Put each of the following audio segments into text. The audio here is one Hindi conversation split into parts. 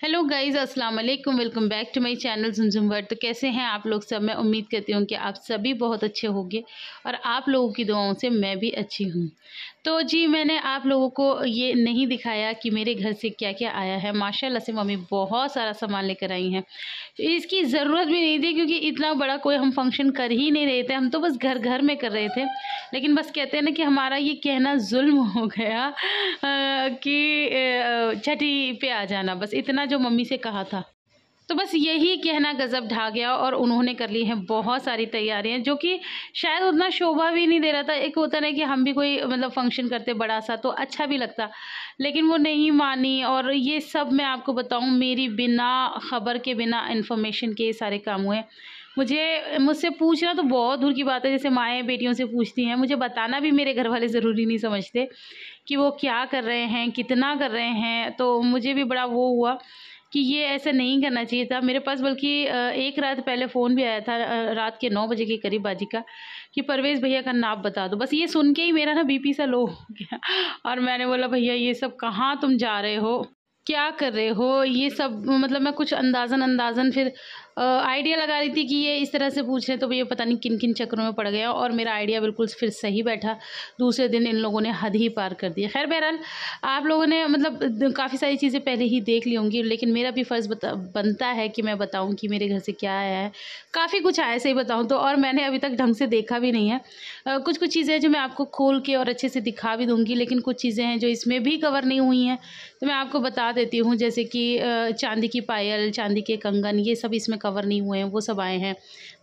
हेलो गाइज़ अस्सलाम वालेकुम welcome back to my channel Jhumjhum world तो कैसे हैं आप लोग सब? मैं उम्मीद करती हूँ कि आप सभी बहुत अच्छे होंगे और आप लोगों की दुआओं से मैं भी अच्छी हूँ। तो जी, मैंने आप लोगों को ये नहीं दिखाया कि मेरे घर से क्या क्या आया है। माशाल्लाह से मम्मी बहुत सारा सामान लेकर आई हैं। इसकी ज़रूरत भी नहीं थी क्योंकि इतना बड़ा कोई हम फ़ंक्शन कर ही नहीं रहे थे। हम तो बस घर घर में कर रहे थे। लेकिन बस कहते हैं ना कि हमारा ये कहना जुल्म हो गया कि छठी पे आ जाना। बस इतना जो मम्मी से कहा था। तो बस यही कहना गज़ब ढा गया और उन्होंने कर ली हैं बहुत सारी तैयारियाँ, जो कि शायद उतना शोभा भी नहीं दे रहा था। एक होता ना कि हम भी कोई मतलब फ़ंक्शन करते बड़ा सा तो अच्छा भी लगता, लेकिन वो नहीं मानी। और ये सब मैं आपको बताऊँ, मेरी बिना ख़बर के, बिना इन्फॉर्मेशन के सारे काम हुए। मुझे, मुझसे पूछना तो बहुत दूर की बात है, जैसे माएँ बेटियों से पूछती हैं। मुझे बताना भी मेरे घर वाले ज़रूरी नहीं समझते कि वो क्या कर रहे हैं, कितना कर रहे हैं तो मुझे भी बड़ा वो हुआ कि ये ऐसा नहीं करना चाहिए था। मेरे पास बल्कि एक रात पहले फ़ोन भी आया था रात के नौ बजे के करीब बाजी का, कि परवेज़ भैया का नाप बता दो। बस ये सुन के ही मेरा ना बीपी सा लो हो गया और मैंने बोला, भैया, ये सब कहाँ तुम जा रहे हो? क्या कर रहे हो? ये सब मतलब मैं कुछ अंदाज़न अंदाज़न फिर आइडिया लगा रही थी कि ये इस तरह से पूछ रहे तो भैया पता नहीं किन किन चक्रों में पड़ गया और मेरा आइडिया बिल्कुल फिर सही बैठा। दूसरे दिन इन लोगों ने हद ही पार कर दिया। खैर, बहरहाल, आप लोगों ने मतलब काफ़ी सारी चीज़ें पहले ही देख ली होंगी, लेकिन मेरा भी फ़र्ज़ बनता है कि मैं बताऊँ कि मेरे घर से क्या आया है। काफ़ी कुछ आया सही बताऊँ तो और मैंने अभी तक ढंग से देखा भी नहीं है। कुछ कुछ चीज़ें जो मैं आपको खोल के और अच्छे से दिखा भी दूँगी, लेकिन कुछ चीज़ें हैं जो इसमें भी कवर नहीं हुई हैं तो मैं आपको बता देती हूँ, जैसे कि चांदी की पायल, चांदी के कंगन, ये सब इसमें कवर नहीं हुए हैं, वो सब आए हैं।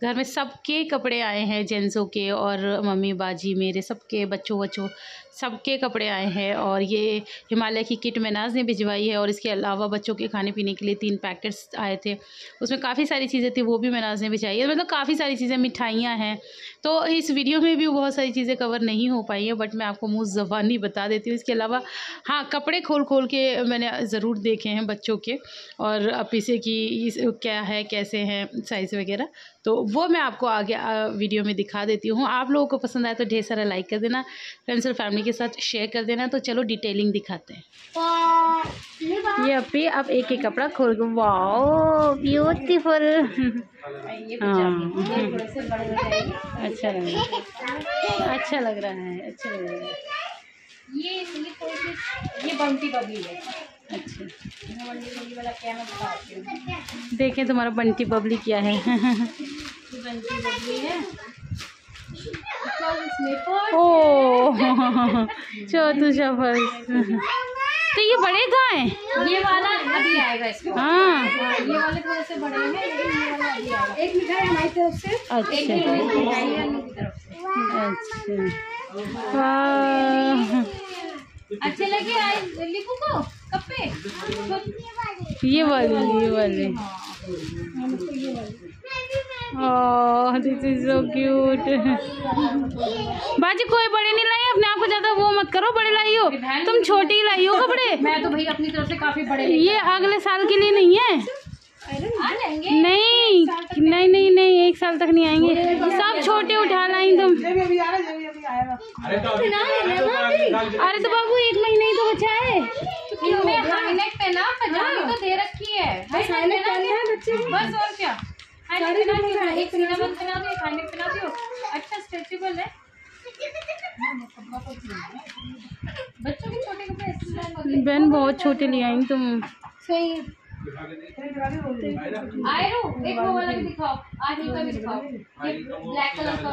घर में सबके कपड़े आए हैं, जेंट्सों के और मम्मी बाजी मेरे सबके बच्चों बच्चों सबके कपड़े आए हैं और ये हिमालय की किट नाज ने भिजवाई है और इसके अलावा बच्चों के खाने पीने के लिए तीन पैकेट्स आए थे। उसमें काफ़ी सारी चीज़ें थी, वो भी नाज ने भिजवाई है। मतलब काफ़ी सारी चीज़ें, मिठाइयाँ हैं। तो इस वीडियो में भी बहुत सारी चीज़ें कवर नहीं हो पाई हैं बट मैं आपको मुँह ज़बानी बता देती हूँ। इसके अलावा हाँ कपड़े खोल खोल के मैंने ज़रूर देखे हैं बच्चों के और पीछे की क्या है, कैसे हैं साइज़ वगैरह। तो वो मैं आपको आगे वीडियो में दिखा देती हूँ। आप लोगों को पसंद आए तो ढेर सारा लाइक कर देना फ्रेंड्स और फैमिली के साथ शेयर कर देना। तो चलो डिटेलिंग दिखाते हैं। ये अभी आप एक एक कपड़ा खोल के वाओ ब्यूटीफुल हाँ। अच्छा लग रहा है। अच्छा लग रहा है अच्छा लग रहा है। ये ये बंटी बबली है। अच्छा देखें तुम्हारा बंटी बबली क्या है बंटी बबली है ओ चौथू तो ये बड़े कहाँ हैं ये वाला अभी आएगा इसमें हाँ ये वाले थोड़े से बड़े हैं लेकिन ये वाला अभी आएगा एक मिठाई हमारी तरफ़ से अच्छा एक मिठाई की तरफ़ से अच्छा वाह अच्छे लगे लिखो को कब पे ये वाली ये वाली। Oh this is so cute बाजी कोई बड़े नहीं लाई अपने आप को ज़्यादा वो मत करो बड़े लाई हो। तुम छोटी लाई हो कपड़े। मैं तो भाई अपनी तरफ़ से काफ़ी बड़े ये अगले साल के लिए नहीं है? नहीं नहीं नहीं नहीं एक साल तक नहीं आएँगे। सब छोटे उठा लाई तुम। अरे तो बाबू एक महीने ही तो बचा है। हाईनेक पे ना पजामी तो दे रखी है। बस बस और क्या? हाईनेक पहना एक सीना पहना दो हाईनेक पहना दो अच्छा स्ट्रेचेबल है। बच्चों के छोटे कपड़े बहन बहुत छोटे ले आई तुम। सही। आयरो एक वो वाला भी दिखाओ। आही का भी दिखाओ। ये ब्लैक कलर का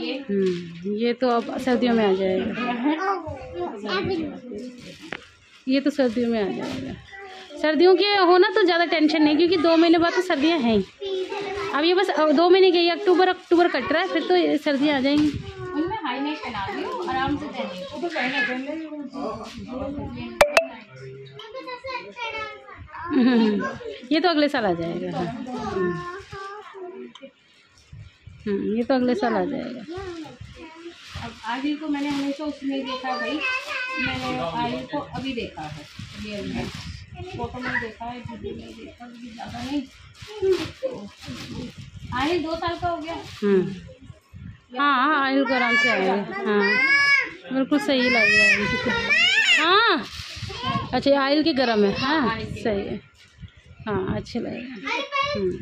ये। तो अब सर्दियों में आ जाएगा। ये तो सर्दियों में आ जाएगा। सर्दियों के होना तो ज़्यादा टेंशन नहीं क्योंकि दो महीने बाद तो सर्दियाँ हैं ही। अब ये बस दो महीने गई अक्टूबर अक्टूबर कट रहा है फिर तो सर्दियाँ आ जाएँगी। हम्म, ये तो अगले साल आ जाएगा। हाँ। हम्म। हम्म, ये तो अगले साल आ जाएगा। अब आदिल को मैंने हमेशा उसमें देखा भाई। मैंने आदिल को अभी देखा है रियल में। फ़ोटो में देखा है वीडियो में देखा अभी ज़्यादा नहीं। आदिल दो साल का हो गया। हम्म। हाँ आयल को आराम से आएगा हाँ। बिल्कुल सही लगेगा आयल की हाँ। अच्छा आयल की गर्म है। हाँ सही है। हाँ अच्छे लगेगा हम्म।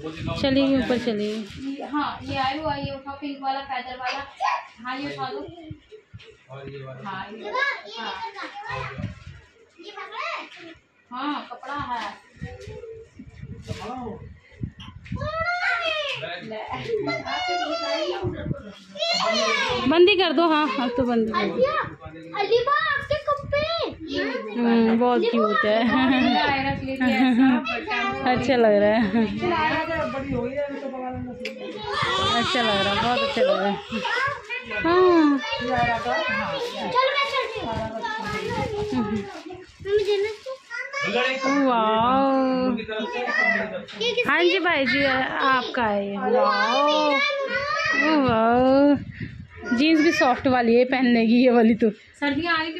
चलिए ऊपर चलिए। ये- हाँ ये उठा पिंक वाला पैदल वाला। हाँ ये उठा हाँ ये हाँ हाँ कपड़ा है। बंद ही कर दो हाँ अब तो बंद ही कर दो बहुत क्यूट है। अच्छा लग रहा है। अच्छा लग रहा है, बहुत अच्छा लग रहा है। हाँ। हाँ जी भाई जी, आपका है वाओ। जीन्स भी सॉफ्ट वाली है, पहनने की ये वाली तो। सर्दियाँ आ रही थी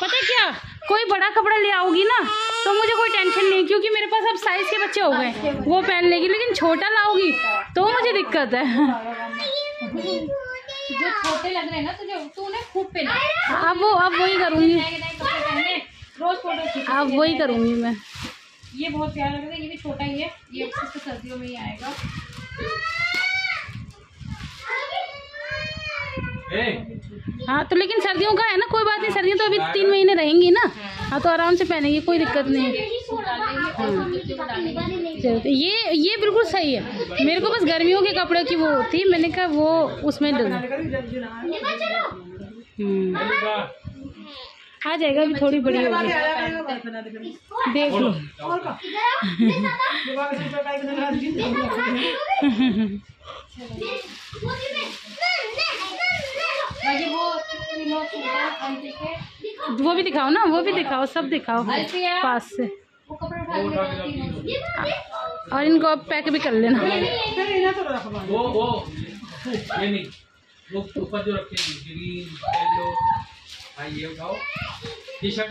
पता है क्या? कोई बड़ा कपड़ा ले आओगी ना तो मुझे कोई टेंशन नहीं क्योंकि मेरे पास अब साइज़ के बच्चे हो गए वो पहन लेगी लेकिन छोटा लाओगी तो मुझे दिक्कत है। जो छोटे लग रहे हैं ना तुझे तू उन्हें खूब पहना। अब वो अब वही करूँगी। अब वही करूँगी मैं। ये बहुत प्यारा लग रहा है ये भी छोटा ही है। ये सर्दियों में ही आएगा। हाँ तो लेकिन सर्दियों का है ना, कोई बात नहीं, सर्दियाँ तो अभी तीन महीने रहेंगी ना। हाँ तो आराम से पहनेंगे, कोई दिक्कत नहीं। है तो ये ये बिल्कुल सही है। मेरे को बस गर्मियों के कपड़े की वो थी, मैंने कहा वो उसमें हम्म। आ जाएगा, अभी थोड़ी बड़ी होगी देख लो। वो भी दिखाओ ना वो भी दिखाओ सब दिखाओ। पास से। तीनों और इनको अब पैक भी कर लेना। वो वो। ये नहीं। वो ऊपर जो रखे ग्रीन येलो। हाँ ये उठाओ। T shirt.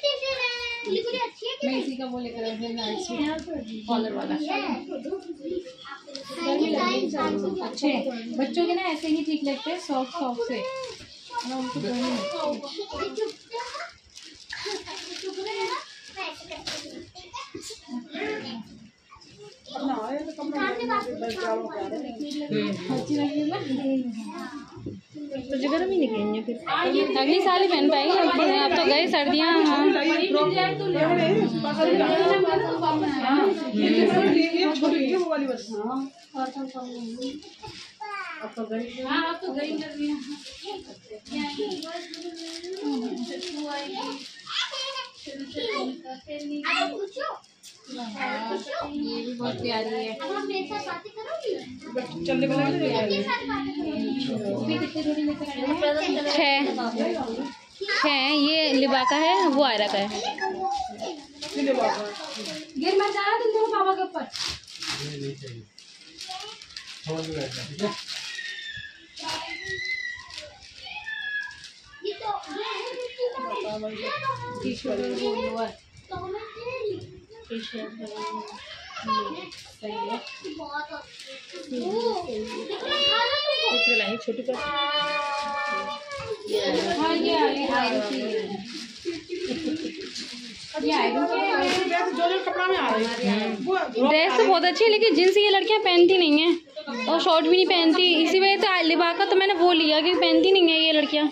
मैं इसी का वो लेकर आई हूँ नाइट सूट। कॉलर वाला। अच्छे बच्चों के ना ऐसे ही ठीक लगते हैं सॉफ्ट सॉफ्ट से। मैं उनको पहनूं। अच्छी लगी ना तो जगह भी निकलेंगे फिर। अगली साल ही पहन पाएँगे अब अब तो गए सर्दियाँ हाँ। हाँ। अब तो गई लग रही है। ये भी बहुत प्यारी है। वो भी कितने जोड़ी लेकर आए हैं छः। छः ये लिबा का है वो आयरा का है। गिर मत जाना तुम दोनों पापा के ऊपर। समझ में आएगा है छोटी पर ड्रेस तो बहुत अच्छी है, लेकिन जींस ये लड़कियाँ पहनती नहीं है। और शॉर्ट भी नहीं पहनती। इसी वजह से लिबा का तो मैंने वो लिया कि पहनती नहीं है ये लड़कियाँ।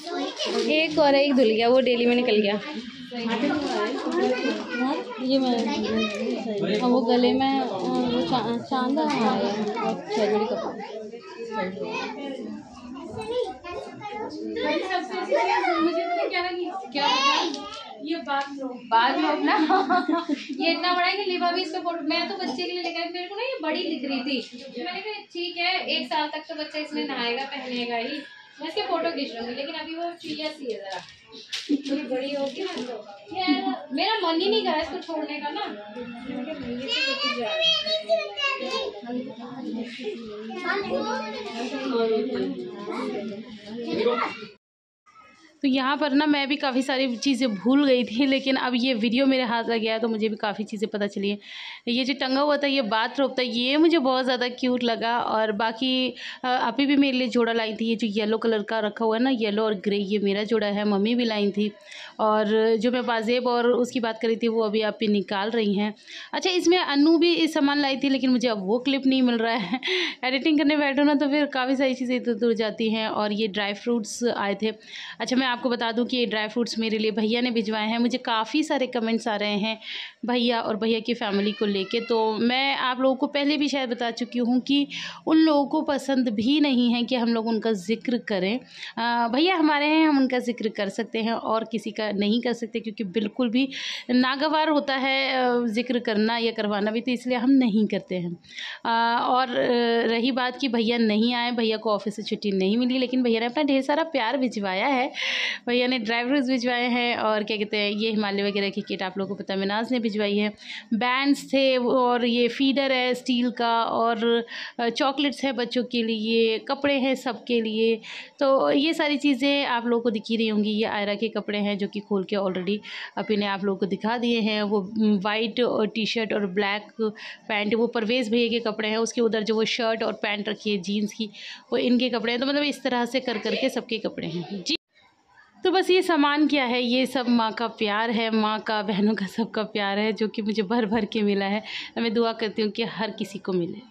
एक और एक धुल गया वो डेली में निकल गया। ये मैं और वो गले में वो चा, चाँद आया है और कपड़े है? ये बाथरूम ना। ये इतना बड़ा है कि लिबा भी इसका फ़ोटो मैं तो बच्चे के लिए लेकर मेरे को ना ये बड़ी दिख रही थी। मैंने कहा ठीक है एक साल तक तो बच्चा इसमें नहाएगा पहनेगा ही। मैं इसके फ़ोटो खींच लूँगी, लेकिन अभी वो चिड़िया सी है जरा। थोड़ी बड़ी होगी ना तो। मेरा मन ही नहीं करा इसको छोड़ने का ना। है। तो यहाँ पर ना मैं भी काफ़ी सारी चीज़ें भूल गई थी, लेकिन अब ये वीडियो मेरे हाथ आ गया है तो मुझे भी काफ़ी चीज़ें पता चली हैं। ये जो टंगा हुआ था, ये बाथ रोपता था ये मुझे बहुत ज़्यादा क्यूट लगा और बाकी अभी भी मेरे लिए जोड़ा लाई थी, ये जो येलो कलर का रखा हुआ है ना येलो और ग्रे ये मेरा जोड़ा है, मम्मी भी लाई थी। और जो मैं बाजेब और उसकी बात कर रही थी, वो अभी आप ही निकाल रही हैं। अच्छा इसमें अनु भी इस सामान लाई थी, लेकिन मुझे अब वो क्लिप नहीं मिल रहा है। एडिटिंग करने बैठो ना तो फिर काफ़ी सारी चीज़ें इधर उधर जाती हैं और ये ड्राई फ्रूट्स आए थे। अच्छा मैं आपको बता दूँ कि ये ड्राई फ्रूट्स मेरे लिए भैया ने भिजवाए हैं। मुझे काफ़ी सारे कमेंट्स आ रहे हैं। भैया और भैया की फैमिली को लेके। तो मैं आप लोगों को पहले भी शायद बता चुकी हूँ कि उन लोगों को पसंद भी नहीं है कि हम लोग उनका ज़िक्र करें। भैया हमारे हैं, हम उनका ज़िक्र कर सकते हैं और किसी का नहीं कर सकते क्योंकि बिल्कुल भी नागवार होता है ज़िक्र करना या करवाना भी तो इसलिए हम नहीं करते हैं। और रही बात कि भैया नहीं आए, भैया को ऑफ़िस से छुट्टी नहीं मिली, लेकिन भैया ने अपना ढेर सारा प्यार भिजवाया है। भैया ने ड्राइवर्स भिजवाए हैं और क्या कहते हैं, ये हिमालय वगैरह की किट आप लोगों को पता मिनाज ने भिजवाई है। बैंड्स थे और ये फीडर है स्टील का और चॉकलेट्स हैं बच्चों के लिए, कपड़े हैं सबके लिए। तो ये सारी चीज़ें आप लोगों को दिखी रही होंगी। ये आयरा के कपड़े हैं जो कि खोल के ऑलरेडी अपने ने आप लोगों को दिखा दिए हैं। वो वाइट टी शर्ट और ब्लैक पैंट वो परवेज़ भैया के कपड़े हैं। उसके उधर जो वो शर्ट और पैंट रखी है जीन्स की, वो इनके कपड़े हैं। तो मतलब इस तरह से कर करके सबके कपड़े हैं। जी। तो बस ये सामान क्या है? ये सब माँ का प्यार है, माँ का, बहनों का सबका प्यार है, जो कि मुझे भर भर के मिला है। मैं दुआ करती हूँ कि हर किसी को मिले।